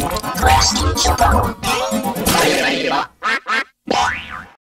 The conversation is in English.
Prestige Power